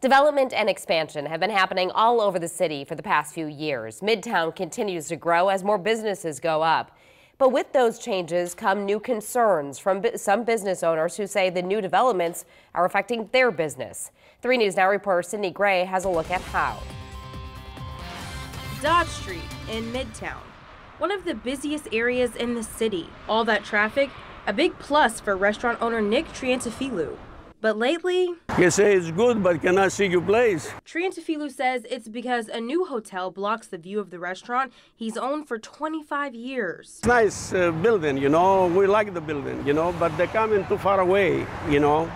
Development and expansion have been happening all over the city for the past few years. Midtown continues to grow as more businesses go up. But with those changes come new concerns from some business owners who say the new developments are affecting their business. 3 News Now reporter Sydney Gray has a look at how. Dodge Street in Midtown, one of the busiest areas in the city. All that traffic, a big plus for restaurant owner Nick Triantafilu. But lately, you say it's good, but cannot see your place. Triantafilu says it's because a new hotel blocks the view of the restaurant he's owned for 25 years. Nice uh, building, you know. We like the building, you know, but they're coming too far away, you know,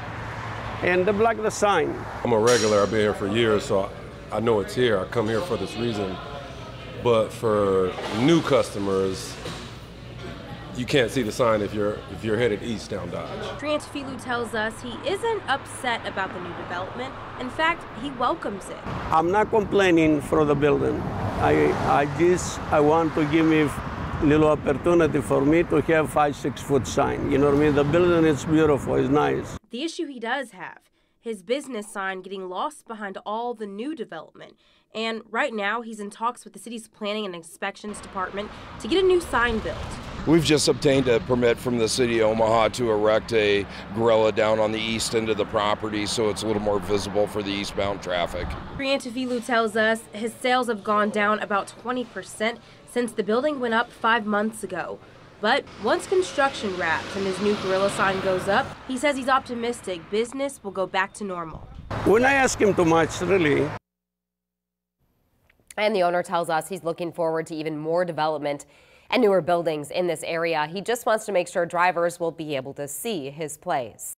and they block the sign. I'm a regular. I've been here for years, so I know it's here. I come here for this reason. But for new customers, you can't see the sign if you're if you're headed east down Dodge. Triantafilu tells us he isn't upset about the new development. In fact, he welcomes it. I'm not complaining for the building. I I just I want to give me little opportunity for me to have five six foot sign. You know what I mean? The building is beautiful. It's nice. The issue he does have his business sign getting lost behind all the new development. And right now, he's in talks with the city's planning and inspections department to get a new sign built. We've just obtained a permit from the city of Omaha to erect a gorilla down on the east end of the property so it's a little more visible for the eastbound traffic. Triantafilu tells us his sales have gone down about 20% since the building went up five months ago. But once construction wraps and his new gorilla sign goes up, he says he's optimistic business will go back to normal. When I ask him too much, really. And the owner tells us he's looking forward to even more development and newer buildings in this area. He just wants to make sure drivers will be able to see his place.